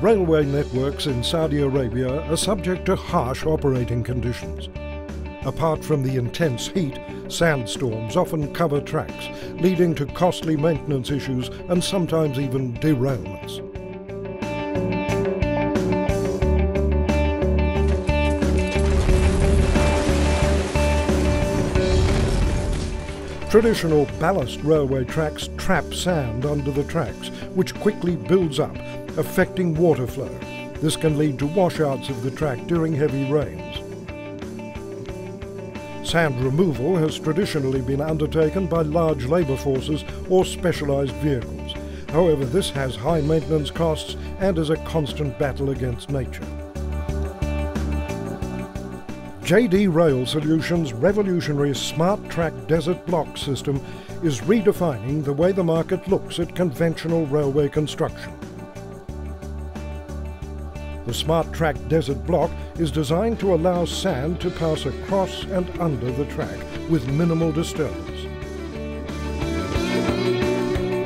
railway networks in Saudi Arabia are subject to harsh operating conditions. Apart from the intense heat, sandstorms often cover tracks, leading to costly maintenance issues and sometimes even derailments. Traditional ballast railway tracks trap sand under the tracks, which quickly builds up, affecting water flow. This can lead to washouts of the track during heavy rains. Sand removal has traditionally been undertaken by large labour forces or specialised vehicles. However, this has high maintenance costs and is a constant battle against nature. JD Rail Solutions' revolutionary Smart Track Desert Block system is redefining the way the market looks at conventional railway construction. The Smart Track Desert Block is designed to allow sand to pass across and under the track with minimal disturbance.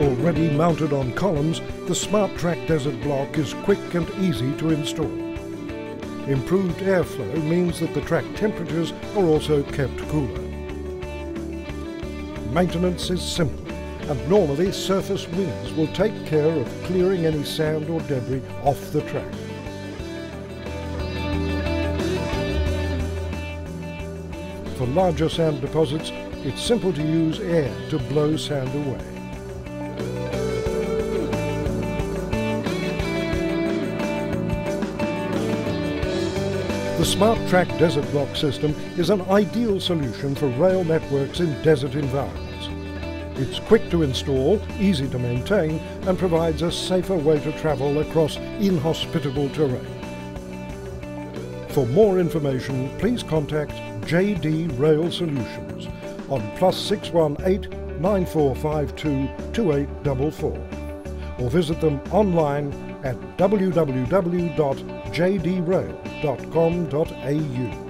Already mounted on columns, the Smart Track Desert Block is quick and easy to install. Improved airflow means that the track temperatures are also kept cooler. Maintenance is simple and normally surface winds will take care of clearing any sand or debris off the track. For larger sand deposits, it's simple to use air to blow sand away. The Smart Track Desert Block system is an ideal solution for rail networks in desert environments. It's quick to install, easy to maintain, and provides a safer way to travel across inhospitable terrain. For more information, please contact JD Rail Solutions on plus 618 9452 2844 or visit them online at www.jdrail.com.au.